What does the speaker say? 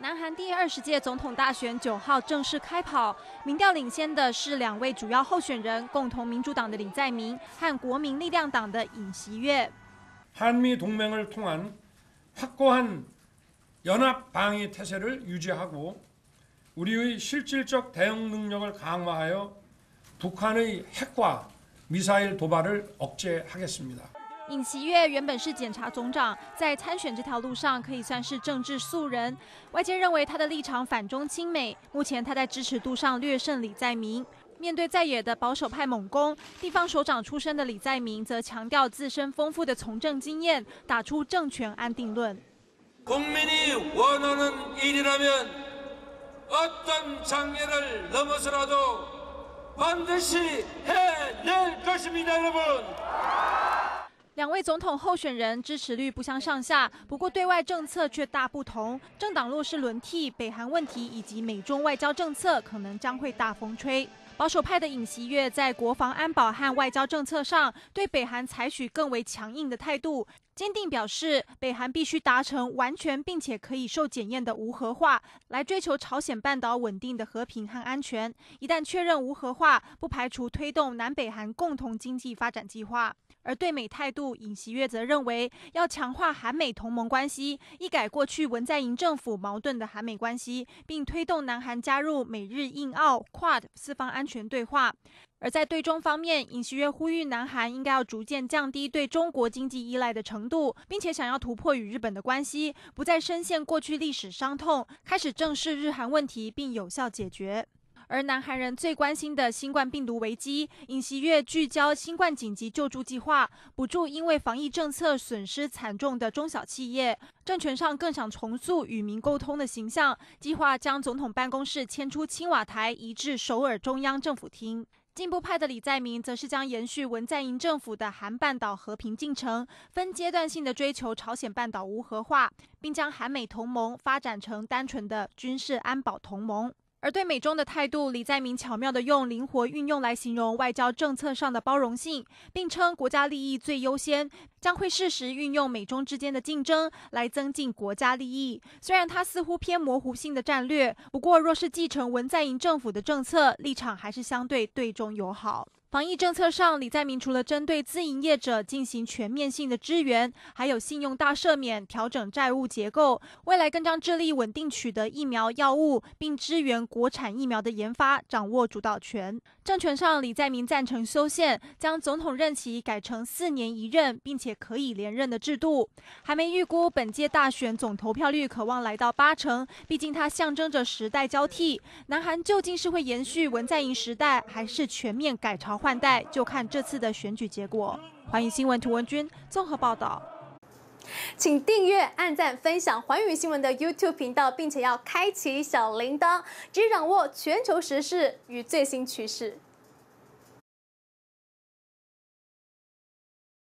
南韩第二十届总统大选九号正式开跑，民调领先的是两位主要候选人，共同民主党的李在明和国民力量党的尹锡悦。한미동맹을통한확고한연합방위태세를유지하고우리의실질적대응능력을강화하여북한의핵과미사일도발을억제하겠습니다。 尹锡悦原本是检察总长，在参选这条路上可以算是政治素人。外界认为他的立场反中亲美。目前他在支持度上略胜李在明。面对在野的保守派猛攻，地方首长出身的李在明则强调自身丰富的从政经验，打出政权安定论。两位总统候选人支持率不相上下，不过对外政策却大不同。政党若是轮替，北韩问题以及美中外交政策可能将会大风吹。保守派的尹锡悦在国防安保和外交政策上对北韩采取更为强硬的态度，坚定表示北韩必须达成完全并且可以受检验的无核化，来追求朝鲜半岛稳定的和平和安全。一旦确认无核化，不排除推动南北韩共同经济发展计划。而对美态度，尹锡悦则认为要强化韩美同盟关系，一改过去文在寅政府矛盾的韩美关系，并推动南韩加入美日印澳 Quad 四方安全全对话。而在对中方面，尹锡悦呼吁南韩应该要逐渐降低对中国经济依赖的程度，并且想要突破与日本的关系，不再深陷过去历史伤痛，开始正视日韩问题，并有效解决。而南韩人最关心的新冠病毒危机，尹锡悦聚焦新冠紧急救助计划，补助因为防疫政策损失惨重的中小企业。政权上更想重塑与民沟通的形象，计划将总统办公室迁出青瓦台，移至首尔中央政府厅。进步派的李在明则是将延续文在寅政府的韩半岛和平进程，分阶段性的追求朝鲜半岛无核化，并将韩美同盟发展成单纯的军事安保同盟。而对美中的态度，李在明巧妙地用灵活运用来形容外交政策上的包容性，并称国家利益最优先，将会适时运用美中之间的竞争来增进国家利益。虽然他似乎偏模糊性的战略，不过若是继承文在寅政府的政策，立场还是相对对中友好。防疫政策上，李在明除了针对自营业者进行全面性的支援，还有信用大赦免、调整债务结构。未来更将致力稳定取得疫苗药物，并支援国产疫苗的研发，掌握主导权。政权上，李在明赞成修宪，将总统任期改成四年一任，并且可以连任的制度。还没预估本届大选总投票率，渴望来到八成。毕竟它象征着时代交替。南韩究竟是会延续文在寅时代，还是全面改朝？换代就看这次的选举结果。欢迎新闻图文君综合报道，请订阅、按赞、分享环宇新闻的 YouTube 频道，并且要开启小铃铛，直掌握全球时事与最新趋势。